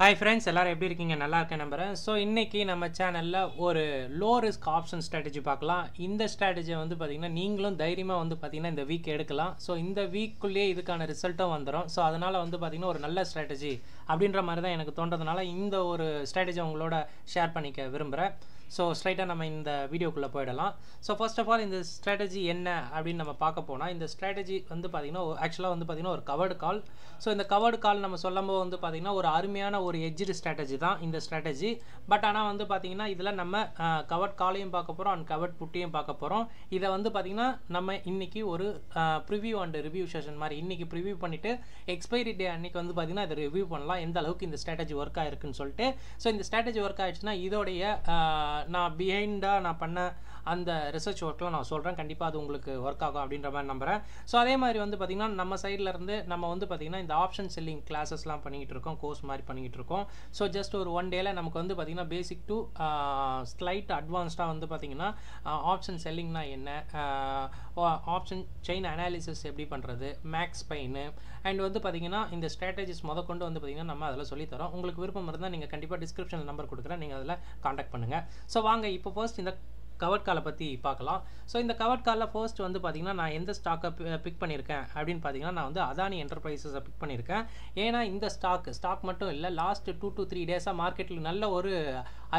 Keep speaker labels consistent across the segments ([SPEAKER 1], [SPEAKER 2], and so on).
[SPEAKER 1] Hi friends எல்லோரும் எப்படி இருக்கீங்க? நல்லா இருக்கேன் நம்புகிறேன் ஸோ இன்றைக்கி நம்ம சேனலில் ஒரு லோ ரிஸ்க் ஆப்ஷன் ஸ்ட்ராட்டஜி பார்க்கலாம். இந்த ஸ்ட்ராட்டஜியை வந்து பார்த்தீங்கன்னா நீங்களும் தைரியமாக வந்து பார்த்தீங்கன்னா இந்த வீக் எடுக்கலாம். ஸோ இந்த வீக்குள்ளேயே இதுக்கான ரிசல்ட்டும் வந்துடும் ஸோ அதனால் வந்து பார்த்தீங்கன்னா ஒரு நல்ல ஸ்ட்ராட்டஜி அப்படின்ற மாதிரி தான் எனக்கு தோன்றதுனால இந்த ஒரு ஸ்ட்ராட்டஜி உங்களோட ஷேர் பண்ணிக்க விரும்புகிறேன் ஸோ ஸ்ட்ரைட்டாக நம்ம இந்த வீடியோக்குள்ளே போயிடலாம். ஸோ ஃபர்ஸ்ட் ஆஃப் ஆல் இந்த ஸ்ட்ராட்டஜி என்ன அப்படின்னு நம்ம பார்க்க போனால் இந்த ஸ்ட்ராட்டஜி வந்து பார்த்திங்கன்னா ஆக்சுவலாக வந்து பார்த்திங்கன்னா ஒரு கவர்டு கால் ஸோ இந்த கவர்டு கால் நம்ம சொல்லும்போது வந்து பார்த்திங்கன்னா ஒரு அருமையான ஒரு எட்ஜ்டு ஸ்ட்ராட்டஜி தான் இந்த ஸ்ட்ராட்டஜி பட் ஆனால் வந்து பார்த்திங்கன்னா இதில் நம்ம கவர்ட் காலையும் பார்க்க போகிறோம் அண்ட் கவர்ட் புட்டியும் பார்க்க போகிறோம் இதை வந்து பார்த்திங்கன்னா நம்ம இன்றைக்கி ஒரு ப்ரிவியூ அண்ட் ரிவ்யூ செஷன் மாதிரி இன்றைக்கி ப்ரிவியூ பண்ணிவிட்டு எக்ஸ்பைரி டே அன்றைக்கி வந்து பார்த்திங்கன்னா இதை ரிவ்யூ பண்ணலாம். எந்த அளவுக்கு இந்த ஸ்ட்ராட்டஜி ஒர்க் ஆயிருக்குன்னு சொல்லிட்டு. ஸோ இந்த ஸ்ட்ராட்டஜி ஒர்க் ஆகிடுச்சுன்னா இதோடைய நான் பிஹைண்டாக நான் பண்ண அந்த ரிசர்ச் ஒர்க்லாம் நான் சொல்கிறேன் கண்டிப்பாக அது உங்களுக்கு ஒர்க் ஆகும் அப்படின்ற மாதிரி நம்புகிறேன் ஸோ அதே மாதிரி வந்து பார்த்திங்கன்னா நம்ம சைடில் இருந்து நம்ம வந்து பார்த்திங்கன்னா இந்த ஆப்ஷன் செல்லிங் கிளாஸஸ்லாம் பண்ணிக்கிட்டு இருக்கோம். கோர்ஸ் மாதிரி பண்ணிக்கிட்டு இருக்கோம். ஸோ ஜஸ்ட் ஒரு ஒன் டேயில் நமக்கு வந்து பார்த்திங்கன்னா பேசிக் டு ஸ்லைட் அட்வான்ஸ்டாக வந்து பார்த்திங்கன்னா ஆப்ஷன் செல்லிங்னா என்ன? ஆப்ஷன் செயின் அனாலிசிஸ் எப்படி பண்ணுறது மேக்ஸ் பைனு அண்ட் வந்து பார்த்திங்கன்னா இந்த ஸ்ட்ராட்டஜிஸ் முத கொண்டு வந்து பார்த்திங்கன்னா நம்ம அதில் சொல்லித்தரோம் உங்களுக்கு விருப்பம் இருந்தால் நீங்கள் கண்டிப்பாக டிஸ்கிரிப்ஷன் நம்பர் கொடுக்குறேன். நீங்கள் அதில் காண்டாக்ட் பண்ணுங்கள் ஸோ வாங்க இப்போ ஃபர்ஸ்ட் இந்த கவர்ட் காலை பற்றி பார்க்கலாம். ஸோ இந்த கவர்ட் காலில் ஃபர்ஸ்ட் வந்து பார்த்திங்கன்னா நான் எந்த ஸ்டாக்கை பிக் பண்ணியிருக்கேன் அப்படின்னு பார்த்தீங்கன்னா நான் வந்து அதானி என்டர்பிரைசஸை பிக் பண்ணியிருக்கேன் ஏன்னா இந்த ஸ்டாக் ஸ்டாக் மட்டும் இல்லை லாஸ்ட் டூ டு த்ரீ டேஸாக மார்க்கெட்டில் நல்ல ஒரு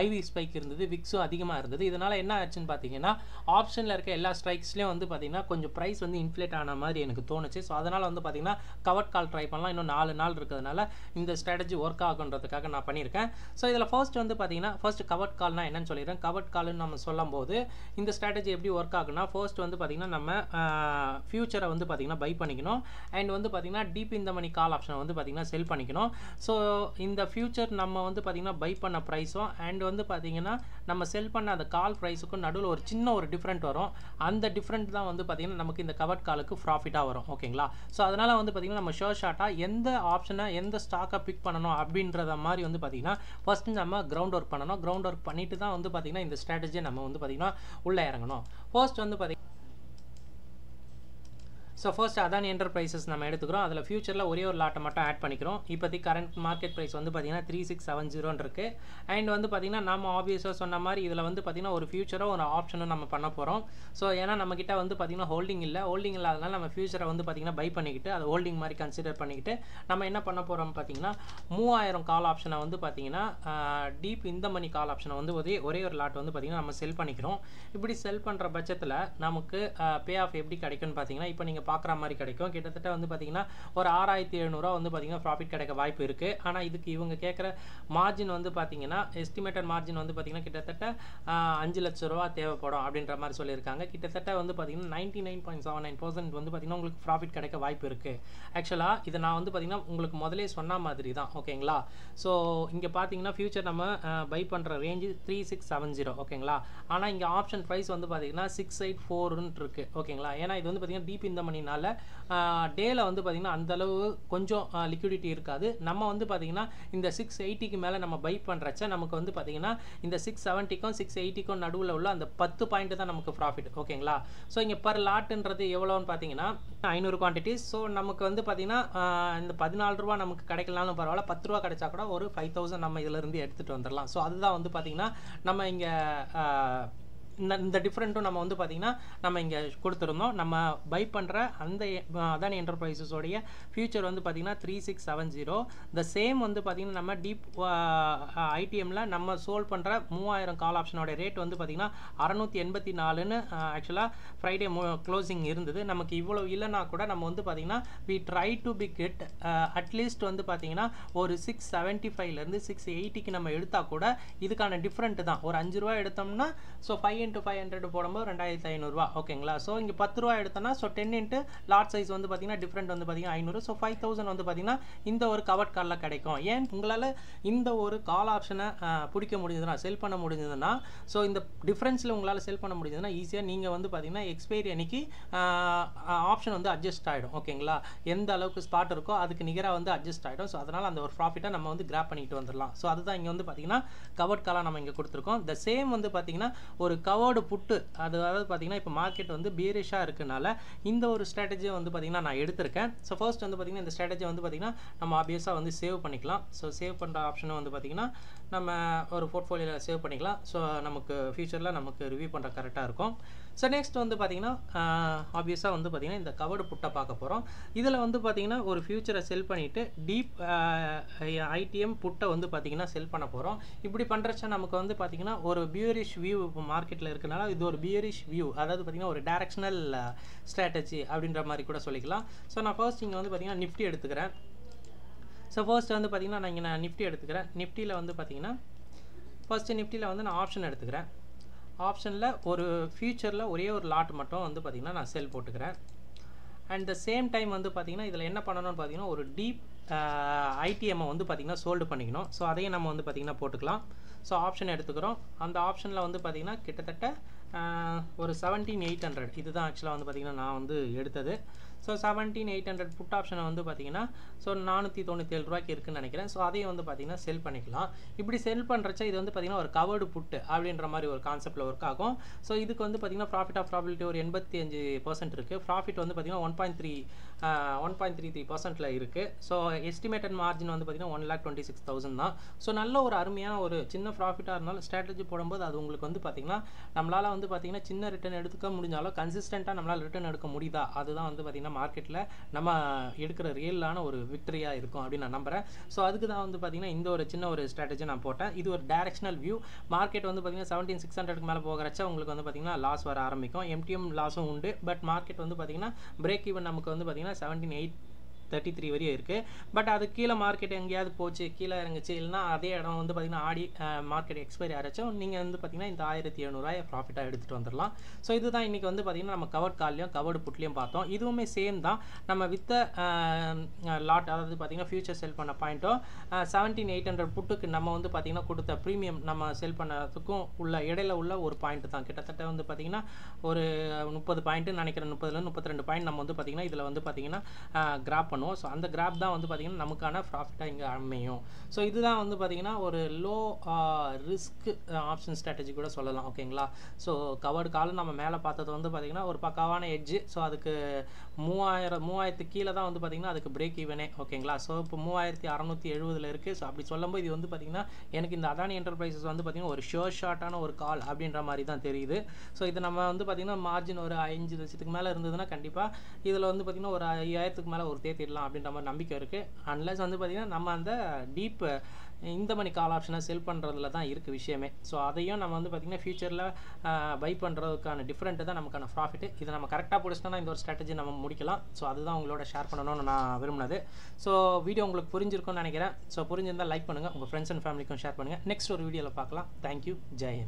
[SPEAKER 1] ஐவி ஸ்பைக் இருந்தது விக்ஸும் அதிகமாக இருந்தது. இதனால் என்ன ஆச்சுன்னு பார்த்தீங்கன்னா ஆப்ஷனில் இருக்க எல்லா ஸ்ட்ரைக்ஸ்லேயும் வந்து பார்த்திங்கன்னா கொஞ்சம் ப்ரைஸ் வந்து இன்ஃப்ளேட் ஆன மாதிரி எனக்கு தோணுச்சு. ஸோ அதனால் வந்து பார்த்திங்கன்னா கவர்ட் கால் ட்ரை பண்ணலாம். இன்னும் நாலு நாள் இருக்கிறதுனால இந்த ஸ்ட்ராட்டஜி ஒர்க் ஆகுன்றதுக்காக நான் பண்ணியிருக்கேன் ஸோ இதில் ஃபர்ஸ்ட் வந்து பார்த்திங்கன்னா ஃபர்ஸ்ட் கவர்ட் கால்னால் என்னன்னு சொல்லிடுறேன். கவர்ட் கால்னு நம்ம சொல்லும் போது இந்த ஸ்ட்ராட்டஜி எப்படி ஒர்க் ஆகுனா ஃபர்ஸ்ட் வந்து பார்த்திங்கன்னா நம்ம ஃபியூச்சரை வந்து பார்த்திங்கன்னா பை பண்ணிக்கணும் அண்ட் வந்து பார்த்திங்கன்னா டீப் இந்த மணி கால் ஆப்ஷனை வந்து பார்த்திங்கன்னா செல் பண்ணிக்கணும் ஸோ இந்த ஃபியூச்சர் நம்ம வந்து பார்த்திங்கன்னா பை பண்ண ப்ரைஸும் அண்ட் வந்து பார்த்திங்கன்னா நம்ம செல் பண்ண அந்த கால் ப்ரைஸுக்கும் நடுவில் ஒரு சின்ன ஒரு டிஃப்ரெண்ட் வரும் அந்த டிஃப்ரெண்ட் தான் வந்து பார்த்திங்கன்னா நமக்கு இந்த கவர்ட் காலுக்கு ப்ராஃபிட்டாக வரும் ஓகேங்களா ஸோ அதனால் வந்து பார்த்திங்கன்னா நம்ம ஷோர் ஷார்ட்டாக எந்த ஆப்ஷனை எந்த ஸ்டாக்கை பிக் பண்ணணும் அப்படின்றத மாதிரி வந்து பார்த்திங்கன்னா ஃபஸ்ட்டு நம்ம கிரவுண்ட் ஒர்க் பண்ணணும் கிரவுண்ட் ஒர்க் பண்ணிட்டு தான் வந்து பார்த்திங்கன்னா இந்த ஸ்ட்ராட்டஜியை நம்ம வந்து பார்த்திங்கன்னா உள்ளே இறங்கணும். ஃபர்ஸ்ட் வந்து பார்த்திங்கன்னா ஸோ ஃபர்ஸ்ட் அதானி என்டர்பிரைசஸ் நம்ம எடுத்துக்கிறோம். அதில் ஃபியூச்சரில் ஒரே ஒரு லாட்டை மட்டும் ஆட் பண்ணிக்கிறோம். இப்போதைக்கு கரண்ட் மார்க்கெட் ப்ரைஸ் வந்து பார்த்திங்கன்னா த்ரீ சிக்ஸ் செவன் ஜீரோன்னு இருக்குது அண்ட் வந்து பார்த்திங்கன்னா நம்ம ஆப்வியஸாக சொன்ன மாதிரி இதில் வந்து பார்த்திங்கன்னா ஒரு ஃபியூச்சரும் ஒரு ஆப்ஷனும் நம்ம பண்ண போகிறோம் ஸோ ஏன்னா நம்மக்கிட்ட வந்து பார்த்திங்கன்னா ஹோல்டிங் இல்லை. ஹோல்டிங் இல்லாதனால நம்ம ஃபியூச்சரை வந்து பார்த்திங்கன்னா பை பண்ணிக்கிட்டு அது ஹோல்டிங் மாதிரி கன்சிடர் பண்ணிக்கிட்டு நம்ம என்ன பண்ண போகிறோம் பார்த்திங்கன்னா மூவாயிரம் கால் ஆப்ஷனை வந்து பார்த்திங்கன்னா டீப் இந்த மணி கால் ஆப்ஷனை வந்து ஒரே ஒரே ஒரு லாட் வந்து பார்த்திங்கன்னா நம்ம செல் பண்ணிக்கிறோம். இப்படி செல் பண்ணுற பட்சத்தில் நமக்கு பே ஆஃப் எப்படி கிடைக்கும்னு பார்த்திங்கன்னா இப்போ நீங்கள் பார்க்குற மாதிரி கிடைக்கும். கிட்டத்தட்ட வந்து பார்த்தீங்கன்னா ஒரு ஆறாயிரத்தி எழுநூறுவா வந்து பார்த்திங்கன்னா ப்ராஃபிட் கிடைக்க வாய்ப்பு இருக்குது ஆனால் இதுக்கு இவங்க கேட்குற மார்ஜின் வந்து பார்த்தீங்கன்னா எஸ்டிமேட்டட் மார்ஜின் வந்து பார்த்தீங்கன்னா கிட்டத்தட்ட அஞ்சு லட்ச ரூபா தேவைப்படும் அப்படின்ற மாதிரி சொல்லியிருக்காங்க. கிட்டத்தட்ட வந்து பார்த்தீங்கன்னா ninety nine point seven nine percent வந்து பார்த்தீங்கன்னா உங்களுக்கு ப்ராஃபிட் கிடைக்க வாய்ப்பு இருக்குது ஆக்சுவலாக இதை நான் வந்து பார்த்திங்கன்னா உங்களுக்கு முதலே சொன்ன மாதிரி தான். ஓகேங்களா ஸோ இங்கே பார்த்தீங்கன்னா ஃபியூச்சர் நம்ம பை பண்ணுற range three six seven zero ஓகேங்களா ஆனால் இங்கே ஆப்ஷன் ப்ரைஸ் வந்து பார்த்தீங்கன்னா சிக்ஸ் எயிட் ஃபோர்னு இருக்குது ஓகேங்களா ஏன்னா இது வந்து பார்த்தீங்கன்னா டீப் இந்த கம்பெனினால டேல வந்து பார்த்திங்கன்னா அந்தளவு கொஞ்சம் லிக்விடிட்டி இருக்காது. நம்ம வந்து பார்த்திங்கன்னா இந்த சிக்ஸ் எயிட்டிக்கு மேலே நம்ம பை பண்ணுறச்ச நமக்கு வந்து பார்த்திங்கன்னா இந்த சிக்ஸ் செவன்ட்டிக்கும் சிக்ஸ் எயிட்டிக்கும் நடுவில் உள்ள அந்த பத்து பாயிண்ட் தான் நமக்கு ப்ராஃபிட் ஓகேங்களா ஸோ இங்கே பர் லாட்டுன்றது எவ்வளோன்னு பார்த்தீங்கன்னா ஐநூறு குவான்டிட்டிஸ் ஸோ நமக்கு வந்து பார்த்திங்கன்னா இந்த பதினாலு ரூபா நமக்கு கிடைக்கலாம்னு பரவாயில்ல. பத்து ரூபா கிடைச்சா கூட ஒரு ஃபைவ் தௌசண்ட் நம்ம இதிலேருந்து எடுத்துகிட்டு வந்துடலாம் ஸோ அதுதான் வந்து பார்த்திங்கன்னா நம்ம இங்கே இந்த இந்த டிஃப்ரெண்ட்டும் நம்ம வந்து பார்த்திங்கன்னா நம்ம இங்கே கொடுத்துருந்தோம். நம்ம பை பண்ணுற அந்த அதானி என்டர்பிரைசஸோடைய ஃபியூச்சர் வந்து பார்த்திங்கன்னா three six seven zero the same வந்து பார்த்திங்கன்னா நம்ம டீப் ஐடிஎம்மில் நம்ம சோல் பண்ணுற மூவாயிரம் கால் ஆப்ஷனோட ரேட் வந்து பார்த்திங்கன்னா அறநூற்றி எண்பத்தி நாலுன்னு ஆக்சுவலாக ஃப்ரைடே க்ளோசிங் இருந்தது. நமக்கு இவ்வளோ இல்லைனா கூட நம்ம வந்து பார்த்திங்கன்னா we try to be get at least வந்து பார்த்திங்கன்னா ஒரு சிக்ஸ் செவன்ட்டி ஃபைவ்லேருந்து சிக்ஸ் எயிட்டிக்கு நம்ம எடுத்தால் கூட இதுக்கான டிஃப்ரெண்ட் தான். ஒரு அஞ்சு ரூபா எடுத்தோம்னா so five into five hundred போடும்போது ரெண்டாயிரத்து ஐநூறுரூவா ஓகேங்களா ஸோ இங்கே பத்து ரூபா எடுத்தோன்னா so ten into lot size வந்து பார்த்தீங்கன்னா டிஃப்ரெண்ட் வந்து பார்த்தீங்கன்னா ஐநூறு. ஸோ ஃபைவ் தௌசண்ட் வந்து பார்த்தீங்கன்னா இந்த ஒரு கவர்ட் காலில் கிடைக்கும். ஏன்? உங்களால் இந்த ஒரு கால் ஆப்ஷனை பிடிக்க முடிஞ்சதுன்னா செல் பண்ண முடிஞ்சதுன்னா ஸோ இந்த டிஃப்ரென்ஸில் உங்களால் செல் பண்ண முடிஞ்சதுன்னா ஈஸியாக நீங்கள் வந்து பார்த்தீங்கன்னா எக்ஸ்பைரி அன்னைக்கு ஆப்ஷன் வந்து அட்ஜஸ்ட் ஆகிடும் ஓகேங்களா எந்த அளவுக்கு ஸ்பாட் இருக்கோ அதுக்கு நிகராக வந்து அட்ஜஸ்ட் ஆகிடும் ஸோ அதனால் அந்த ஒரு ப்ராஃபிட்டை நம்ம வந்து கிராப் பண்ணிட்டு வந்துடலாம் ஸோ அதுதான் இங்கே வந்து பார்த்தீங்கன்னா கவர்ட் காலாக நம்ம இங்கே கொடுத்துருக்கோம். த சேம் வந்து பார்த்தீங்கன்னா ஒரு கவர் கவர்டு புட்டு அது அதாவது பார்த்தீங்கன்னா இப்போ மார்க்கெட் வந்து பீரிஷாக இருக்கனால இந்த ஒரு ஸ்ட்ராட்டஜியை வந்து பார்த்தீங்கன்னா நான் எடுத்திருக்கேன். ஸோ ஃபர்ஸ்ட் வந்து பார்த்திங்கன்னா இந்த ஸ்ட்ராட்டஜி வந்து பார்த்திங்கன்னா நம்ம ஆப்வியஸாக வந்து சேவ் பண்ணிக்கலாம். ஸோ சேவ் பண்ணுற ஆப்ஷனும் வந்து பார்த்திங்கன்னா நம்ம ஒரு போர்ட்ஃபோலியோவில் சேவ் பண்ணிக்கலாம். ஸோ நமக்கு ஃப்யூச்சரில் நமக்கு ரிவ்யூ பண்ணுற கரெக்டாக இருக்கும். ஸோ நெக்ஸ்ட் வந்து பார்த்திங்கன்னா ஆப்வியஸாக வந்து பார்த்திங்கன்னா இந்த கவர்டு புட்டை பார்க்க போகிறோம் இதில் வந்து பார்த்திங்கன்னா ஒரு ஃபியூச்சரை செல் பண்ணிவிட்டு டீப் ஐடிஎம் புட்டை வந்து பார்த்தீங்கன்னா செல் பண்ண போகிறோம் இப்படி பண்ணுறச்ச நமக்கு வந்து பார்த்திங்கன்னா ஒரு பியூரிஷ் வியூ இப்போ மார்க்கெட்டில் இருக்கனால இது ஒரு பியரிஷ் வியூ அதாவது பார்த்தீங்கன்னா ஒரு டைரக்ஷனல் ஸ்ட்ராட்டஜி அப்படின்ற மாதிரி கூட சொல்லிக்கலாம். ஸோ நான் ஃபர்ஸ்ட் இங்கே வந்து பார்த்தீங்கன்னா நிஃப்டி எடுத்துக்கிறேன். ஸோ ஃபர்ஸ்ட் வந்து பார்த்திங்கன்னா நான் இங்கே நான் நிஃப்டி எடுத்துக்கிறேன். நிஃப்டியில் வந்து பார்த்தீங்கன்னா ஃபர்ஸ்ட்டு நிஃப்டியில் வந்து நான் ஆப்ஷன் எடுத்துக்கிறேன். ஆப்ஷனில் ஒரு ஃபியூச்சரில் ஒரே ஒரு லாட் மட்டும் வந்து பார்த்திங்கன்னா நான் செல் போட்டுக்கிறேன். அண்ட் த சேம் டைம் வந்து பார்த்திங்கன்னா இதில் என்ன பண்ணணும்னு பார்த்தீங்கன்னா ஒரு டீப் ஐடிஎம்மை வந்து பார்த்திங்கன்னா சோல்டு பண்ணிக்கணும். ஸோ அதையும் நம்ம வந்து பார்த்திங்கன்னா போட்டுக்கலாம். ஸோ ஆப்ஷன் எடுத்துக்கிறோம். அந்த ஆப்ஷனில் வந்து பார்த்திங்கன்னா கிட்டத்தட்ட ஒரு செவன்டீன் எயிட் ஹண்ட்ரட் இதுதான் ஆக்சுவலாக வந்து பார்த்திங்கன்னா நான் வந்து எடுத்தது. So seventeen eight hundred put ஆப்ஷனை வந்து பார்த்தீங்கன்னா ஸோ நானூற்றி தொண்ணூற்றி ஏழு ரூபாய்க்கு இருக்குன்னு நினைக்கிறேன். ஸோ அதையும் வந்து பார்த்தீங்கன்னா செல் பண்ணிக்கலாம். இப்படி செல் பண்ணுறச்ச இது வந்து பார்த்தீங்கன்னா ஒரு கவர்டு புட்டு அப்படின்ற மாதிரி ஒரு கான்செப்ட்டில் ஒர்க் ஆகும். ஸோ இதுக்கு வந்து பார்த்தீங்கன்னா ப்ராஃபிட் ஆஃப் ப்ராபிலிட்டி ஒரு எண்பத்தி அஞ்சு பர்சன்ட் இருக்குது ப்ராஃபிட் வந்து பார்த்தீங்கன்னா one point three one point three three பர்சன்ட்டில் இருக்குது ஸோ எஸ்டிமேட்டட் மார்ஜின் வந்து பார்த்தீங்கன்னா one lakh twenty six thousand தான். ஸோ நல்ல ஒரு அருமையான ஒரு சின்ன ப்ராஃபிட்டாக இருந்தாலும் ஸ்ட்ராட்டஜி போடும்போது அது உங்களுக்கு வந்து பார்த்திங்கன்னா நம்மளால் வந்து பார்த்தீங்கன்னா சின்ன ரிட்டர்ன் எடுத்துக்க முடிஞ்சாலும் கன்சிஸ்டண்ட்டாக நம்மளால் ரிட்டர்ன் எடுக்க முடியுதா? அதுதான் வந்து பார்த்தீங்கன்னா மார்க்கெட்டில் நம்ம எடுக்கிற ரியலான ஒரு விக்டரியாக இருக்கும் அப்படின்னு நான் நம்புகிறேன் ஸோ அதுக்கு தான் வந்து பார்த்தீங்கன்னா இந்த ஒரு சின்ன ஒரு ஸ்ட்ராட்டஜி நான் போட்டேன். இது ஒரு டேரக்ஷனல் வியூ மார்க்கெட் வந்து பார்த்தீங்கன்னா செவன்டீன் சிக்ஸ் ஹண்ட்ரட்க்கு மேலே போகிறச்ச உங்களுக்கு வந்து பார்த்தீங்கன்னா லாஸ் வர ஆரம்பிக்கும். எம்டிஎம் லாஸும் உண்டு. பட் மார்க்கெட் வந்து பார்த்தீங்கன்னா பிரேக் ஈவன் நமக்கு வந்து பார்த்தீங்கன்னா செவன்டீன் எயிட் தேர்ட்டி த்ரீ வரையும் இருக்குது பட் அது கீழே மார்க்கெட் எங்கேயாவது போச்சு கீழே இறங்குச்சு இல்லைனா அதே இடம் வந்து பார்த்திங்கன்னா ஆடி மார்க்கெட் எக்ஸ்பைரி ஆகிறச்சும் நீங்கள் வந்து பார்த்திங்கன்னா இந்த ஆயிரத்தி எழுநூறுவாயை ப்ராஃபிட்டாக எடுத்துகிட்டு வந்துடலாம் ஸோ இதுதான் இன்றைக்கி வந்து பார்த்திங்கன்னா நம்ம கவர்ட் கால்லையும் கவர்டு புட்லேயும் பார்த்தோம். இதுவுமே சேம் தான். நம்ம வித்த லாட் அதாவது பார்த்திங்கன்னா ஃபியூச்சர் செல் பண்ண பாயிண்ட்டும் செவன்டீன் எயிட் ஹண்ட்ரட் புட்டுக்கு நம்ம வந்து பார்த்திங்கன்னா கொடுத்த ப்ரீமியம் நம்ம செல் பண்ணதுக்கும் உள்ள இடையில உள்ள ஒரு பாயிண்ட் தான். கிட்டத்தட்ட வந்து பார்த்திங்கன்னா ஒரு முப்பது பாயிண்ட்டு நினைக்கிறேன் முப்பதுலேருந்து முப்பத்தி ரெண்டு பாயிண்ட் நம்ம வந்து பார்த்திங்கன்னா இதில் வந்து பார்த்திங்கன்னா கிராப் பண்ணுவோம் ஸோ அந்த கிராப் தான் வந்து பார்த்திங்கன்னா நமக்கான ப்ராஃபிட்டாக இங்கே அமையும். ஸோ இதுதான் வந்து பார்த்திங்கன்னா ஒரு லோ ரிஸ்க் ஆப்ஷன் ஸ்ட்ராட்டஜி கூட சொல்லலாம். ஓகேங்களா ஸோ கவர்டு காலம் நம்ம மேலே பார்த்தது வந்து பார்த்திங்கன்னா ஒரு பக்காவான எட்ஜு ஸோ அதுக்கு மூவாயிரம் மூவாயிரத்து கீழே தான் வந்து பார்த்திங்கன்னா அதுக்கு பிரேக் ஈவனே ஓகேங்களா ஸோ இப்போ மூவாயிரத்தி அறநூற்றி எழுபதில் இருக்குது ஸோ அப்படி சொல்லும்போது இது வந்து பார்த்திங்கன்னா எனக்கு இந்த அதானி என்டர்பிரைசஸ் வந்து பார்த்திங்கன்னா ஒரு ஷோர் ஷார்ட்டான ஒரு கால் அப்படின்ற மாதிரி தான் தெரியுது. ஸோ இது நம்ம வந்து பார்த்திங்கன்னா மார்ஜின் ஒரு அஞ்சு லட்சத்துக்கு மேலே இருந்ததுன்னா கண்டிப்பாக இதில் வந்து பார்த்திங்கன்னா ஒரு ஐயாயிரத்துக்கு மேலே ஒரு தேத்திடலாம் அப்படின்ற மாதிரி நம்பிக்கை இருக்குது அன்லஸ் வந்து பார்த்திங்கன்னா நம்ம அந்த டீப் இந்த மணி கால் ஆப்ஷனை செல் பண்ணுறதுல தான் இருக்குது விஷயமே. ஸோ அதையும் நம்ம வந்து பார்த்திங்கன்னா ஃபியூச்சரில் பை பண்ணுறதுக்கான டிஃப்ரெண்ட்டு தான் நமக்கான ப்ராஃபிட்டு இதை நம்ம கரெக்டாக பிடிச்சிட்டோம்னா இந்த ஒரு ஸ்ட்ராட்டஜி நம்ம முடிக்கலாம். ஸோ அதுதான் உங்களோட ஷேர் பண்ணணும்னு நான் விரும்பினது. ஸோ வீடியோ உங்களுக்கு புரிஞ்சிருக்கும்னு நினைக்கிறேன். ஸோ புரிஞ்சிருந்தால் லைக் பண்ணுங்கள் உங்கள் ஃப்ரெண்ட்ஸ் அண்ட் ஃபேமிலிக்கும் ஷேர் பண்ணுங்கள் நெக்ஸ்ட் ஒரு வீடியோவில் பார்க்கலாம். தேங்க்யூ ஜெய்